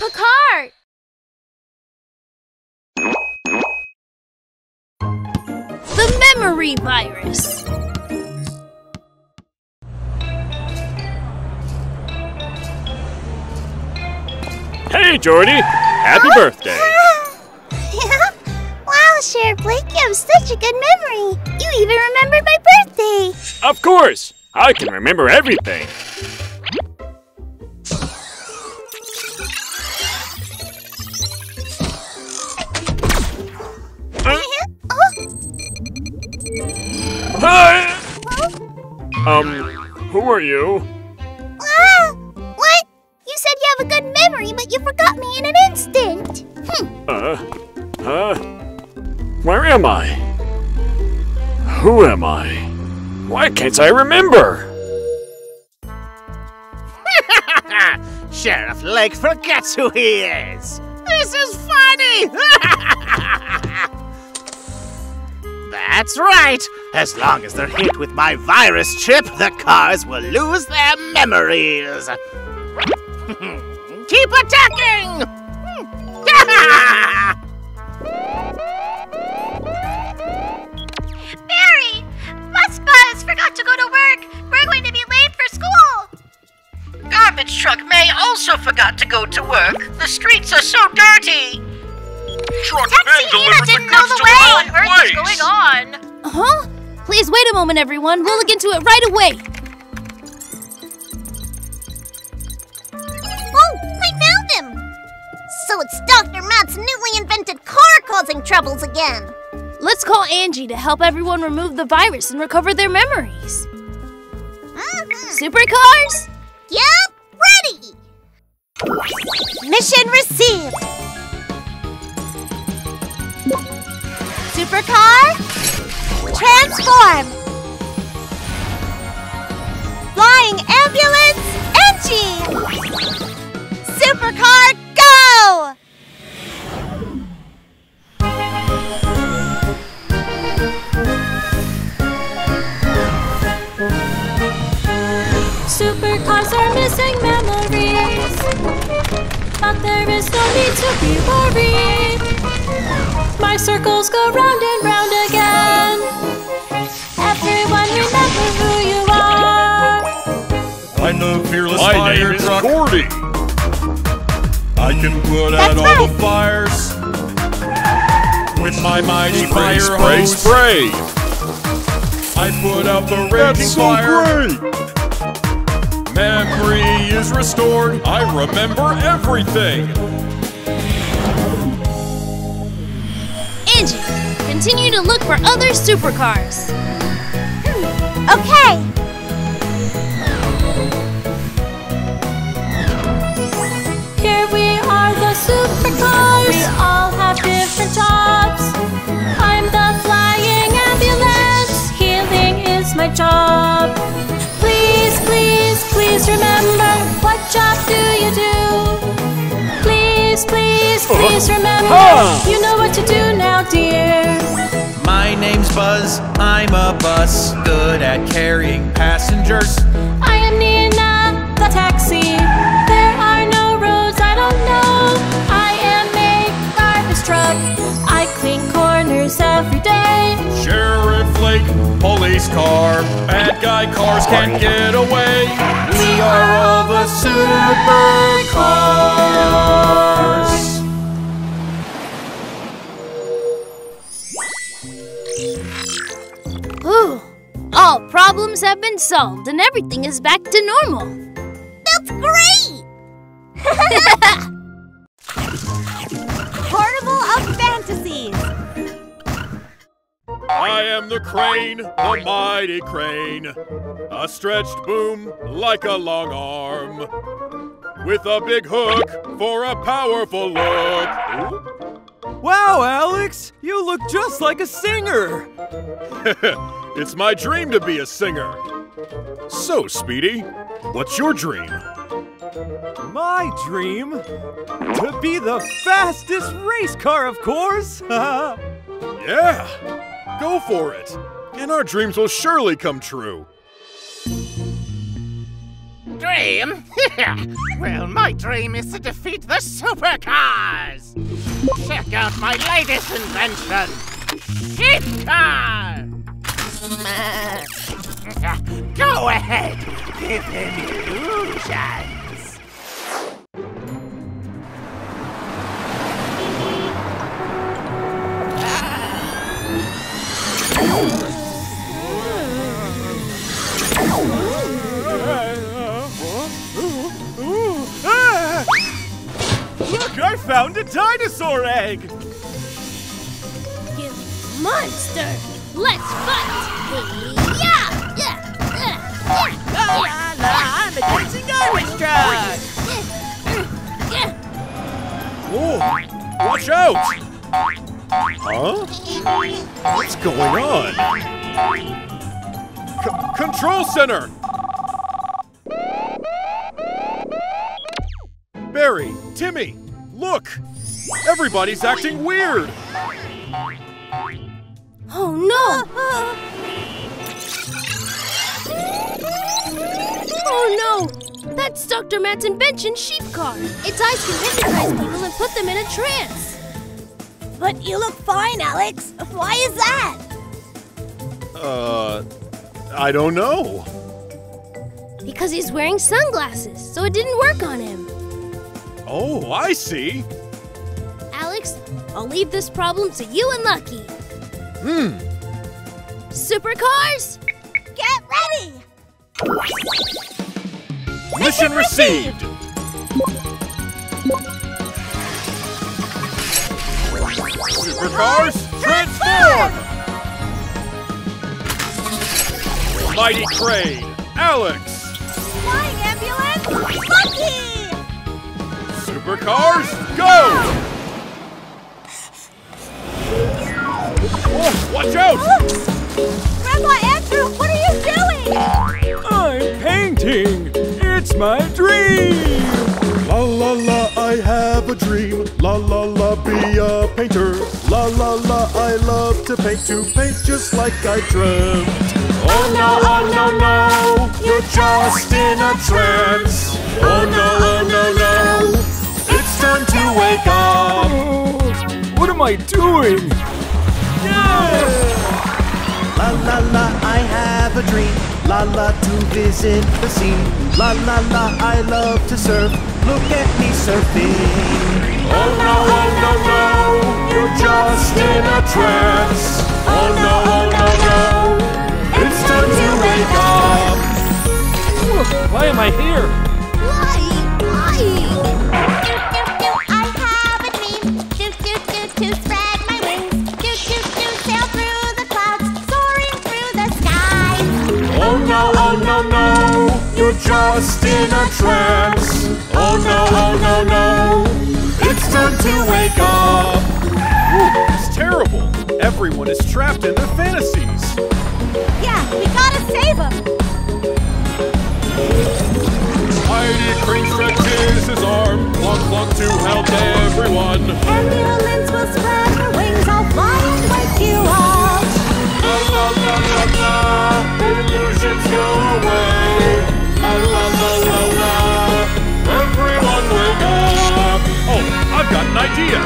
Picard! The memory virus. Hey, Jordy! Happy birthday! Yeah? Wow, Sheriff Blake, you have such a good memory. You even remembered my birthday. Of course! I can remember everything. Um, who are you? Ah, what? You said you have a good memory, but you forgot me in an instant. Hmm. Uh, huh? Where am I? Who am I? Why can't I remember? Sheriff Lake forgets who he is. This is funny. That's right. As long as they're hit with my virus chip, the cars will lose their memories. Keep attacking! Barry! Bus Buzz forgot to go to work. We're going to be late for school. Garbage truck May also forgot to go to work. The streets are so dirty. Truck Taxi May Nina didn't know the way. the What on earth is going on? Huh? Please wait a moment, everyone. We'll look into it right away. Oh, I found him. So it's Dr. Matt's newly invented car causing troubles again. Let's call Angie to help everyone remove the virus and recover their memories. Mhm. Supercars? Yep, ready. Mission received. Supercar, transform. Flying ambulance, entry. Supercar, go! Supercars are missing memories, but there is no need to be worried. My circles go round and round fearless My fire name is truck. Gordy. I can put out That's all right. the fires with my mighty Spray, fire spray, hose. spray! I put out the raging That's so fire. great! Memory is restored. I remember everything. Angie, continue to look for other supercars. Hmm, okay. Are, the supercars. We all have different jobs. I'm the flying ambulance. Healing is my job. Please, please, please remember what job do you do? Please, please, please remember. You know what to do now, dear. My name's Buzz, I'm a bus, good at carrying passengers. I am Nina, the taxi. Truck. I clean corners every day. Sheriff Lake, police car, bad guy cars can't get away. We are all the supercars. Whew. All problems have been solved and everything is back to normal. That's great! of Fantasies. I am the crane, the mighty crane. A stretched boom like a long arm. With a big hook for a powerful look. Wow, Alex! You look just like a singer! it's my dream to be a singer. So, Speedy, what's your dream? My dream? To be the fastest race car, of course! Yeah, go for it. And our dreams will surely come true. dream? well, my dream is to defeat the supercars! Check out my latest invention! Sheep car! Go ahead, give him illusions! Look, I found a dinosaur egg! You monster! Let's fight! Yeah! Yeah! Yeah! Yeah! Ah, I'm a dancing garbage truck! Oh, watch out! Huh? What's going on? C- control center! Barry, Timmy, look! Everybody's acting weird! Oh no! Oh no! That's Dr. Matt's invention, Sheep Car. Its eyes can hypnotize people and put them in a trance. But you look fine, Alex. Why is that? Uh, I don't know. Because he's wearing sunglasses, so it didn't work on him. Oh, I see. Alex, I'll leave this problem to you and Lucky. Hmm. Supercars? Get ready! Mission received! Supercars, transform! Mighty Crane, Alex! Flying ambulance, Lucky! Supercars, go! Oh, watch out! Grandpa Andrew, what are you doing? I'm painting! It's my dream! La la la, I have a dream. La la la, be a painter. La la la, I love to paint, to paint just like I dreamt. Oh no, oh no, no, you're just in a trance. Oh no, oh no, no, it's time to wake up. What am I doing? Yeah! La la la, I have a dream. La la, to visit the scene. La la la, I love to surf. Look at me surfing. Oh no, oh no, no, you're just in a trance. Oh no, oh no, no, it's time to wake up. Why am I here? Why? Why? I have a dream. Do do do to spread my wings. Do do do sail through the clouds, soaring through the skies. Oh no, oh no, no, you're just in a trance. Oh no, oh no, no, it's time to wake up. it's terrible. Everyone is trapped in their fantasies. Yeah, we gotta save him. Mighty Crane stretches his arm, plunk plunk to help everyone. Ambulance will spread her wings, I'll fly and wake you up. La la la la la, illusions go got an idea.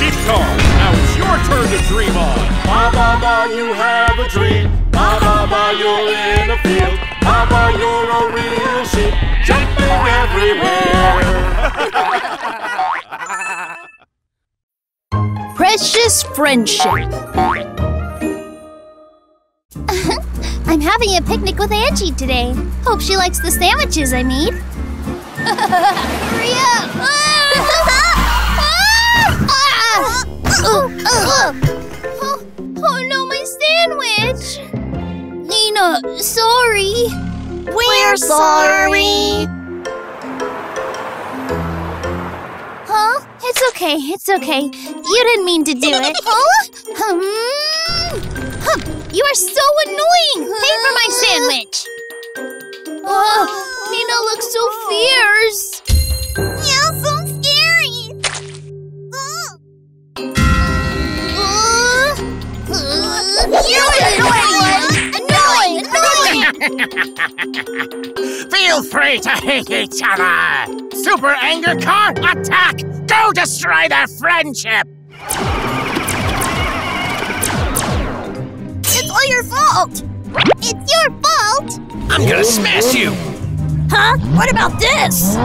Sheep car, now it's your turn to dream on. Ba ba ba, you have a dream. Ba ba ba, you're in a field. Ba ba, you're a real sheep, jumping everywhere. Precious friendship. I'm having a picnic with Angie today. Hope she likes the sandwiches I made. Hurry up! Oh, oh, Oh, oh no, my sandwich! Nina, sorry. We're sorry. Huh? It's okay, it's okay. You didn't mean to do it. huh? Hmm. Huh. You are so annoying! Pay for my sandwich! Oh, Nina looks so fierce! Yeah, Feel Feel free to hate each other! Super Anger Car, attack! Go destroy their friendship! It's all your fault! It's your fault! I'm gonna smash you! Huh? What about this?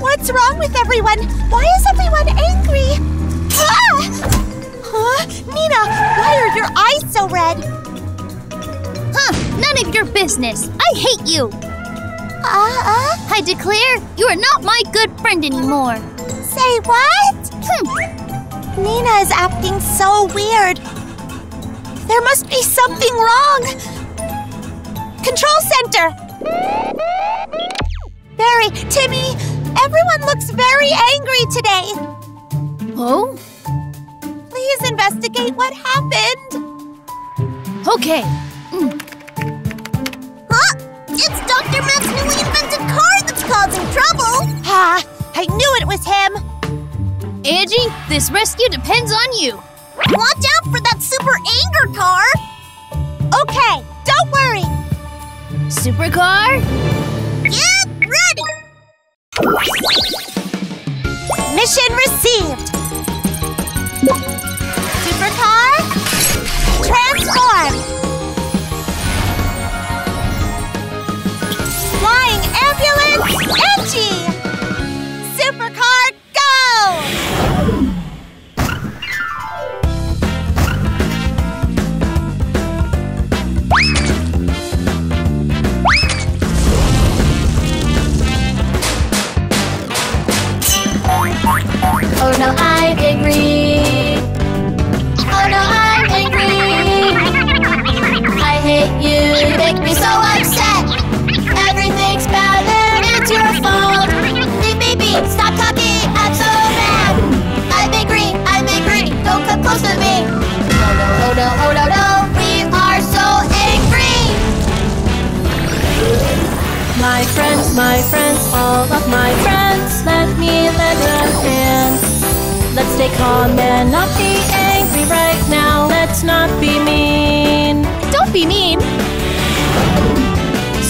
What's wrong with everyone? Why is everyone angry? Ah! Huh? Nina, why are your eyes so red? Huh, none of your business. I hate you. Uh uh, I declare you are not my good friend anymore. say what? Hmm. Nina is acting so weird. There must be something wrong. Control center. Barry, Timmy, everyone looks very angry today. Oh? Please investigate what happened. Okay. Huh? It's Dr. Matt's newly invented car that's causing trouble. Ah, I knew it was him. Angie, this rescue depends on you. Watch out for that super anger car. Okay, don't worry. Supercar? Get ready! Mission received!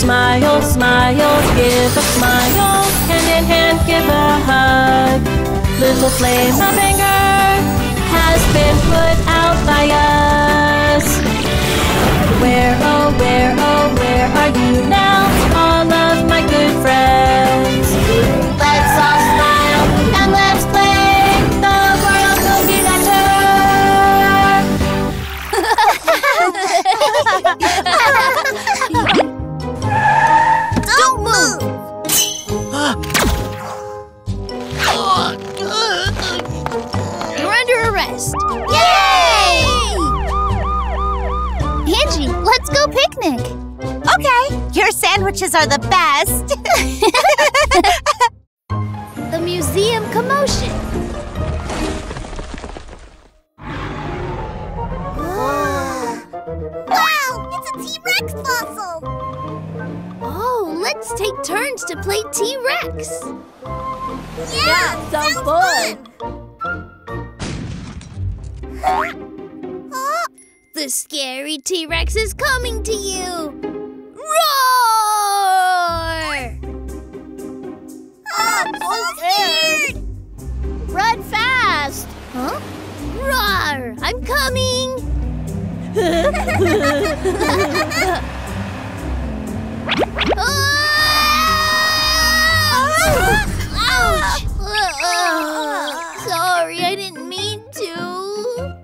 Smile, smile, give a smile. Hand in hand, give a hug. Little flame of anger has been put out by us. Where, oh, where, oh, where are you now? Picnic. Okay, your sandwiches are the best. The museum commotion. wow, it's a T-Rex fossil! Oh, let's take turns to play T-Rex. Yeah, sounds fun! Huh? The scary T-Rex is coming to you. Roar! I'm so scared! Run fast! Huh? Roar! I'm coming! Ouch! Sorry, I didn't mean to.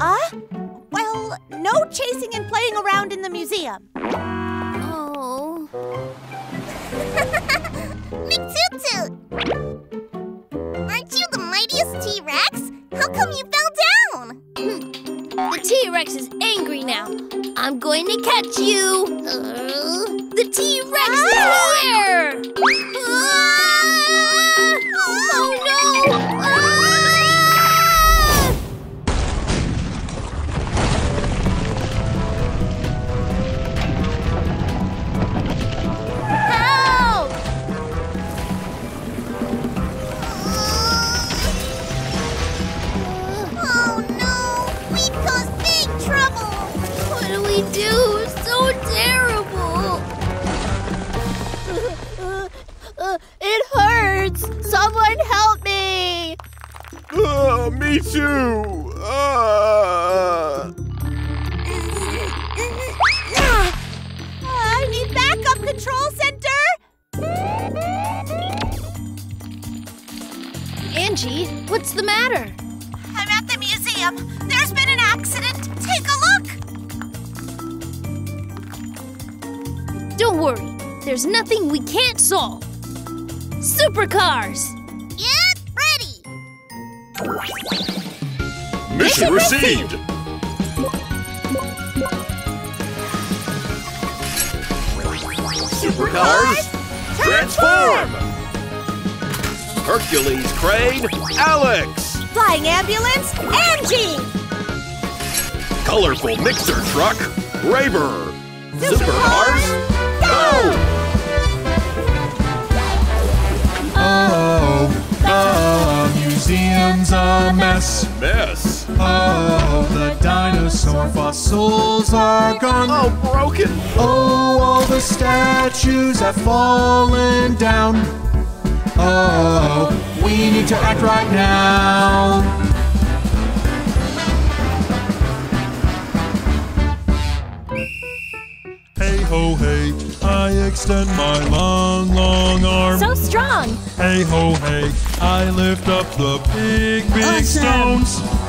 Uh? Well, no chasing and playing around in the museum. Oh. McToot Aren't you the mightiest T-Rex? How come you fell down? The T-Rex is angry now. I'm going to catch you. Uh, the T-Rex is here! Ah! Received! Supercars, transform! Hercules Crane, Alex! Flying ambulance, Angie. Colorful mixer truck, Raver! Supercars, go! Oh, the museum's a mess. Mess. Oh, the dinosaur fossils are gone. Oh, broken. Oh, all the statues have fallen down. Oh, we need to act right now. Hey ho hey, I extend my long, long arm. So strong. Hey ho hey, I lift up the big, big Awesome. stones.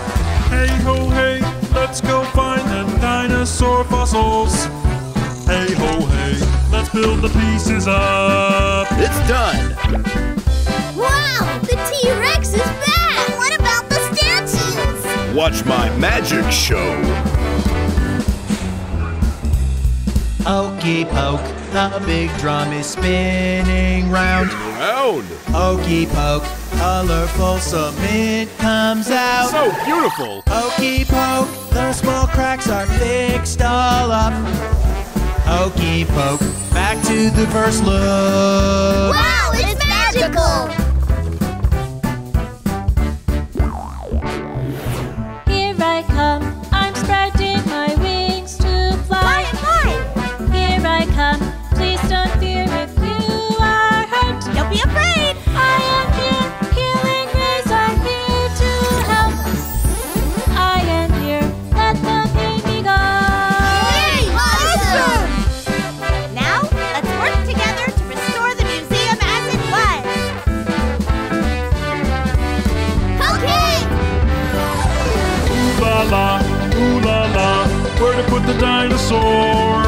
Hey ho hey, let's go find the dinosaur fossils. Hey ho hey, let's build the pieces up. It's done. Wow, the T-Rex is back! What about the statues? Watch my magic show. Okey poke, the big drum is spinning round. Round. Okey poke, colorful cement comes out. So beautiful. Okey poke, the small cracks are fixed all up. Okey poke, back to the first look. Wow, it's magical. Here dinosaur?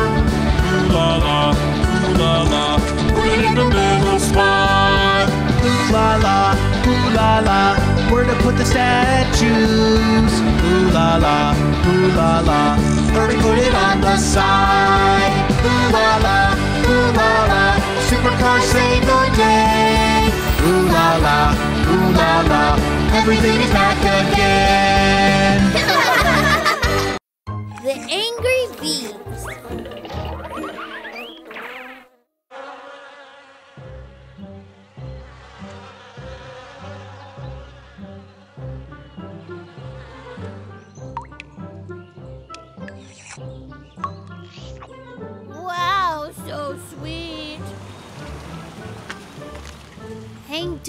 Ooh la la, ooh la la, it in the middle spot. Ooh la la, ooh la la, where to put the statues? Ooh la la, ooh la la, hurry put it on the side. Ooh la la, ooh la la, supercars save the day. Ooh la la, ooh la la, everything is back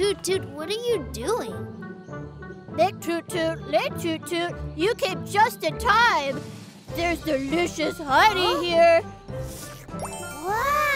Toot Toot, what are you doing? Lick toot toot, lick toot toot. You came just in time. There's delicious honey here. Wow.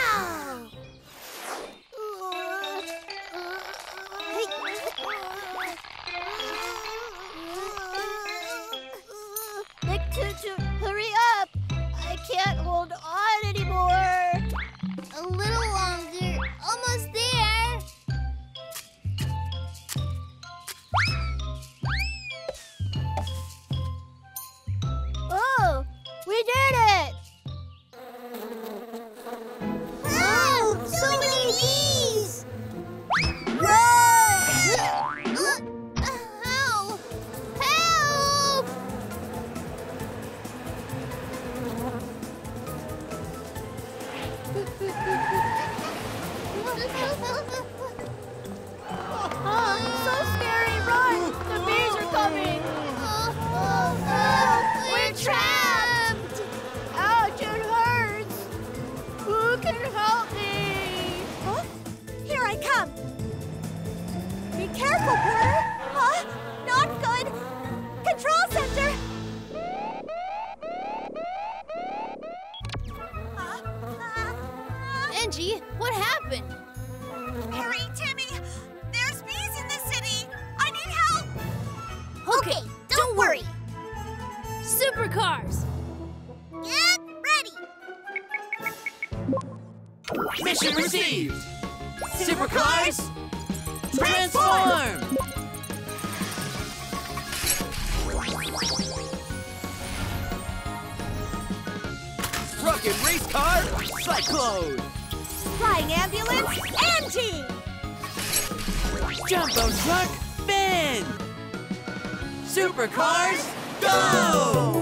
Mission received! Supercars, transform! Rocket race car, Cyclone! Flying ambulance, Angie. Jumbo truck, Finn! Supercars, go!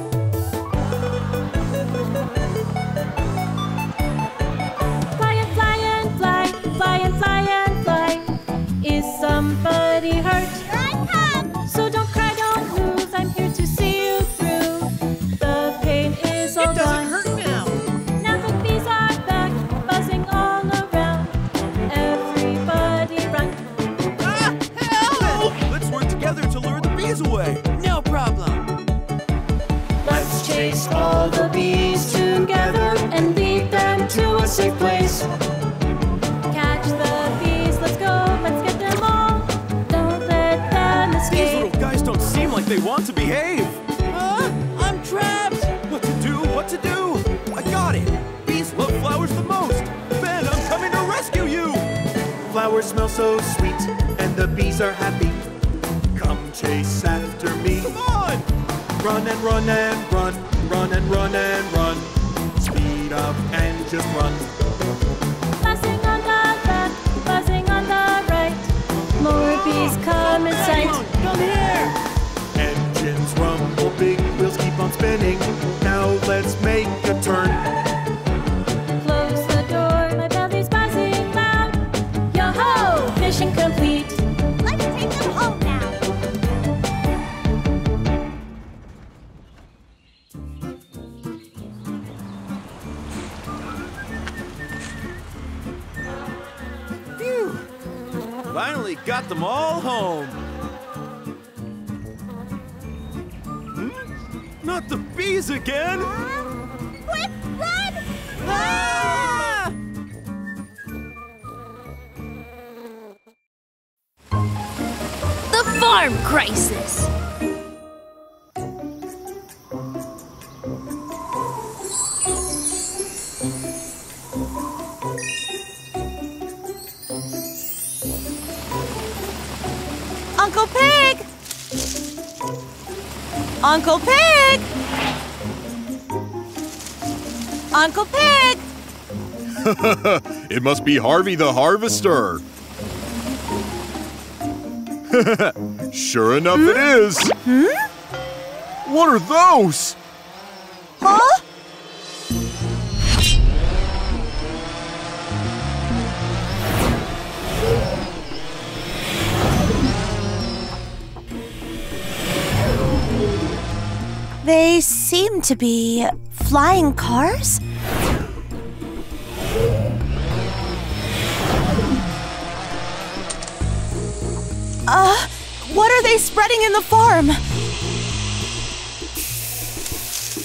They want to behave. Huh? I'm trapped! What to do? What to do? I got it. Bees love flowers the most. Ben, I'm coming to rescue you. Flowers smell so sweet, and the bees are happy. Come chase after me. Come on! Run and run and run, run and run and run. Speed up and just run. Buzzing on the left, buzzing on the right. More bees come in sight. Come here! Rumble, big wheels keep on spinning. Now let's make a turn. Farm crisis. Uncle Pig! Uncle Pig! Uncle Pig! it must be Harvey the Harvester. sure enough, it is. Hmm? What are those? Huh? They seem to be flying cars? What are they spreading in the farm?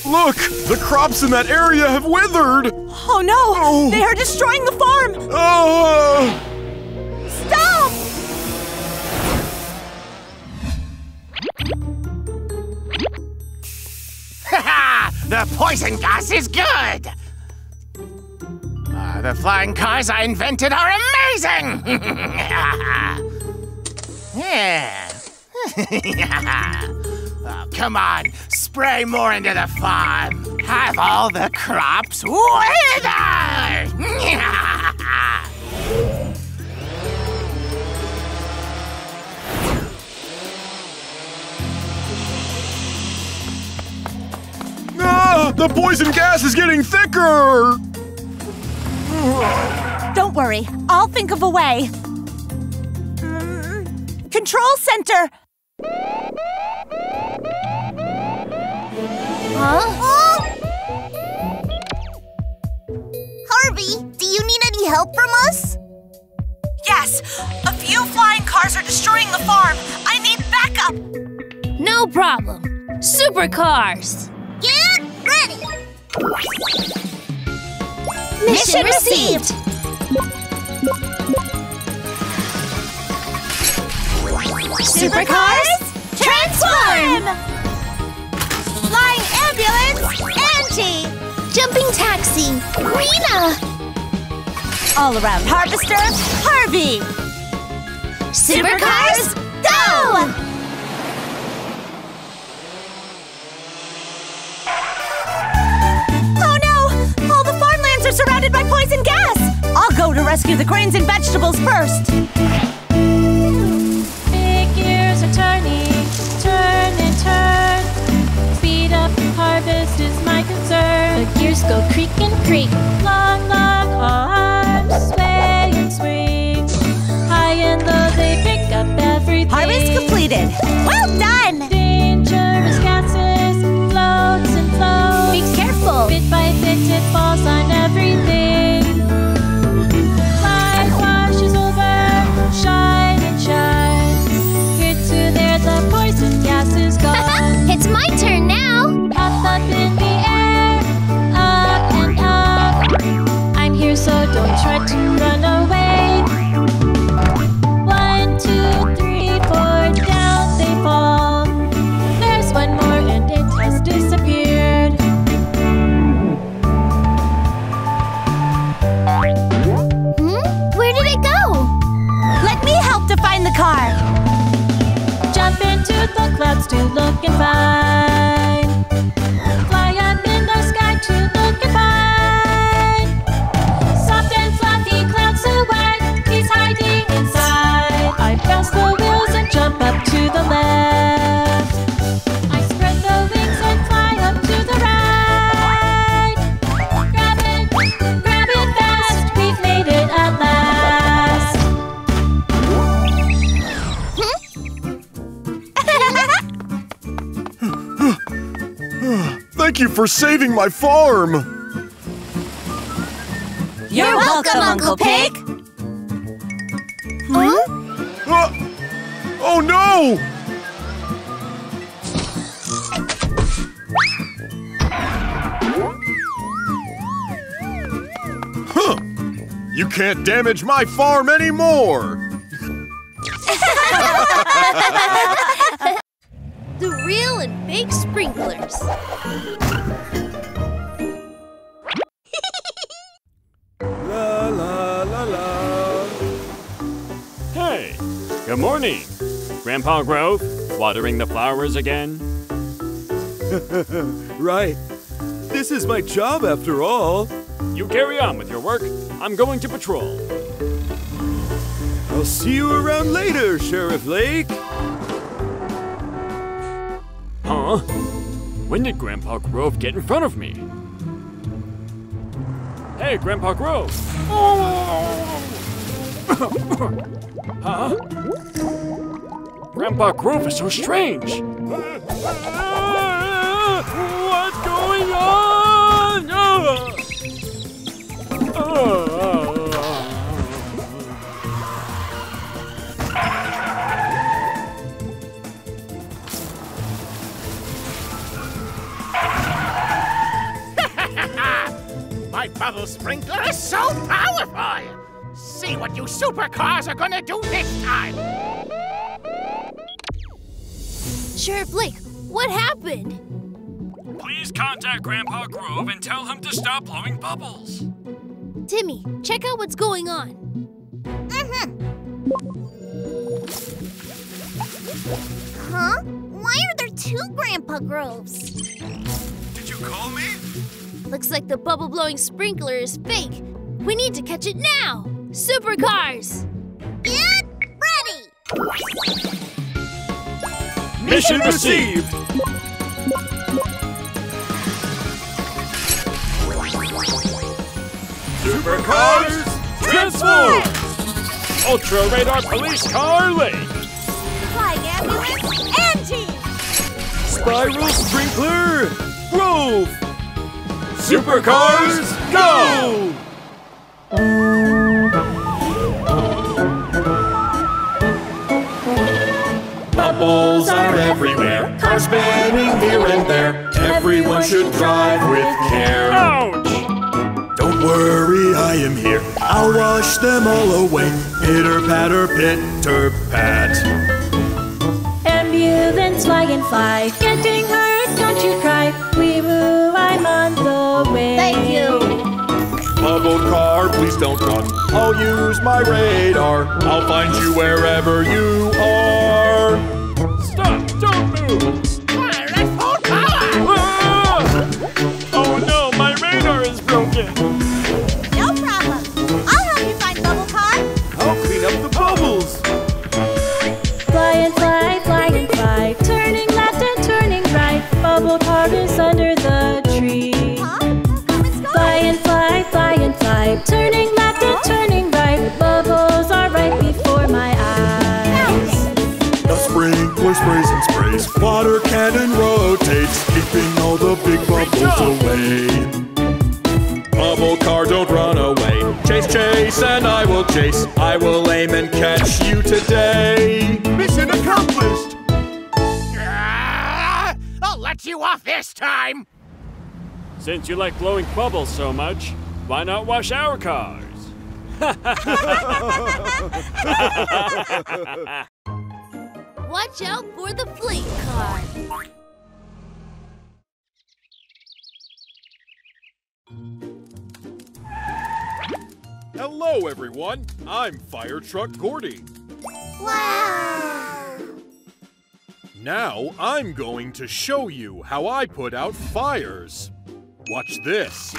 Look, the crops in that area have withered. Oh no! They are destroying the farm! Ah! Stop! Ha The poison gas is good! Ah, the flying cars I invented are amazing! yeah. oh, come on, spray more into the farm. Have all the crops wither! Ah, the poison gas is getting thicker. Don't worry, I'll think of a way. Mm, Control center! Huh? Harvey, do you need any help from us? Yes, a few flying cars are destroying the farm. I need backup. No problem. Supercars. Get ready! Mission received. Supercars, transform! Flying ambulance, Angie! Jumping taxi, Rena. All around harvester, Harvey! Supercars, go! Oh no! All the farmlands are surrounded by poison gas! I'll go to rescue the grains and vegetables first! The go creak and creak. Long, long arms sway and swing. High and low, they pick up everything. Harvest completed! Well done! Find. Thank you for saving my farm! You're welcome, Uncle Pig! Ah! oh no! Huh! You can't damage my farm anymore! Real and fake sprinklers. La la la la. Hey, good morning. Grandpa Grove, watering the flowers again? Right. This is my job after all. You carry on with your work. I'm going to patrol. I'll see you around later, Sheriff Lake. Huh? When did Grandpa Grove get in front of me? Hey, Grandpa Grove! huh? Grandpa Grove is so strange! Bubble sprinkler is so powerful! See what you supercars are gonna do next time! Sheriff Blake, what happened? Please contact Grandpa Grove and tell him to stop blowing bubbles. Timmy, check out what's going on. Mm-hmm. Huh? Why are there two Grandpa Groves? Did you call me? Looks like the bubble blowing sprinkler is fake. We need to catch it now. Supercars! Get ready! Mission received! Supercars, transform! Ultra Radar Police Car Lake! Flying ambulance, Angie! Spiral Sprinkler Grove! Supercars, go! Bubbles are everywhere, cars spinning here and there. Everyone should drive with care. Ouch! Don't worry, I am here. I'll wash them all away. Pitter patter, pitter pat. ambulance, fly and fly. Getting hurt, don't you cry. Wee woo, I'm on the way. Thank you. Bubble car, please don't run. I'll use my radar. I'll find you wherever you are. Stop! Don't move! Since you like blowing bubbles so much, why not wash our cars? Watch out for the flame car. Hello, everyone. I'm Fire Truck Gordy. Wow. Now I'm going to show you how I put out fires. Watch this.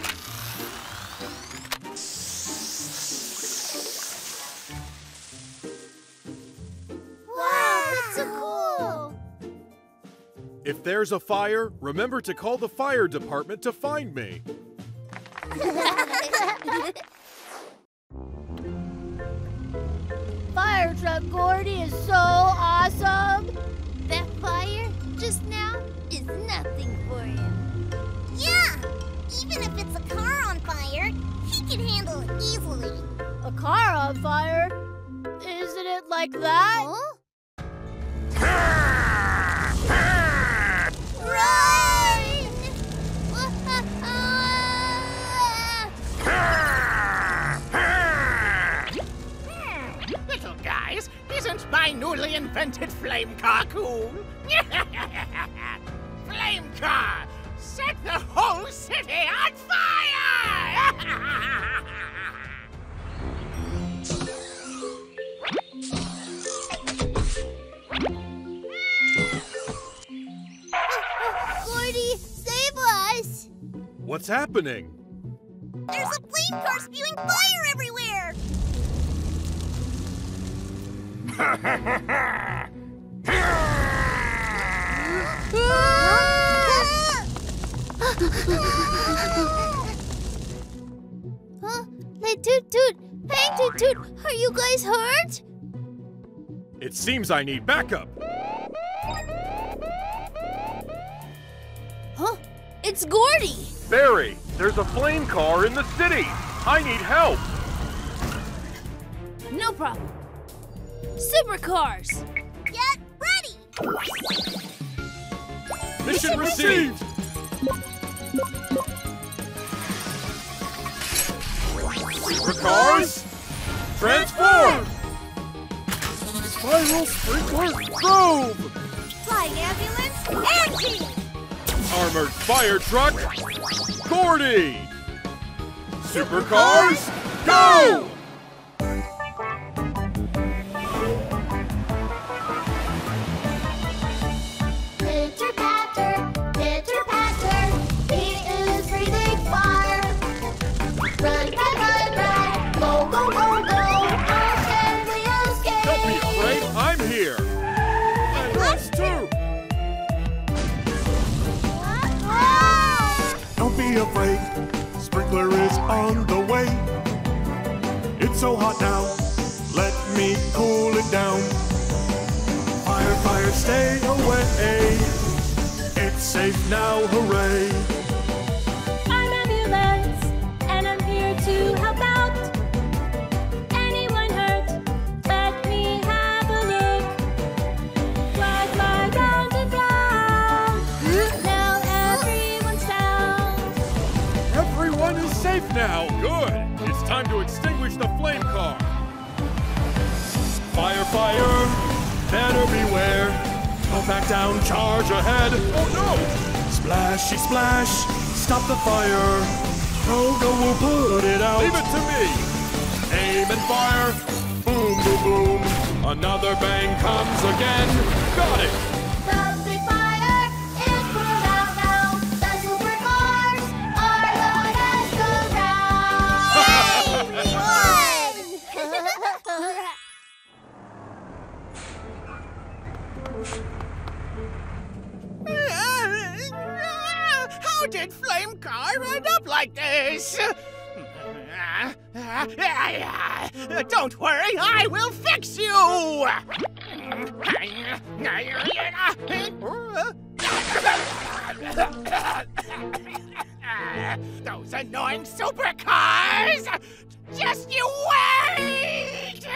Wow, that's so cool. If there's a fire, remember to call the fire department to find me. Fire truck Gordy is so awesome. That fire just now Even if it's a car on fire, he can handle it easily. A car on fire? Isn't it like that? Little guys, isn't my newly invented flame car cool? flame car! Set the What's happening? There's a flame car spewing fire everywhere. Huh? Hey, Toot Toot! Hey, Toot Toot! Are you guys hurt? It seems I need backup. Barry, there's a flame car in the city. I need help. No problem. Supercars! Get ready. Mission received. Supercars, transform! Spiral sprinkler probe! Flying ambulance, team. Armored fire truck, Gordy! Supercars, go! So hot now, let me cool it down. Fire, fire, stay away. It's safe now, hooray. Everyone is safe now. Good. It's time to extinguish the flame car. Fire, fire. Better beware. Don't back down, charge ahead. Oh no! Splashy splash, stop the fire. Pogo will put it out. Leave it to me. Aim and fire. Boom, boom, boom. Another bang comes again. Got it. How did Flame Car end up like this? Don't worry, I will fix you! Those annoying supercars! Just you wait!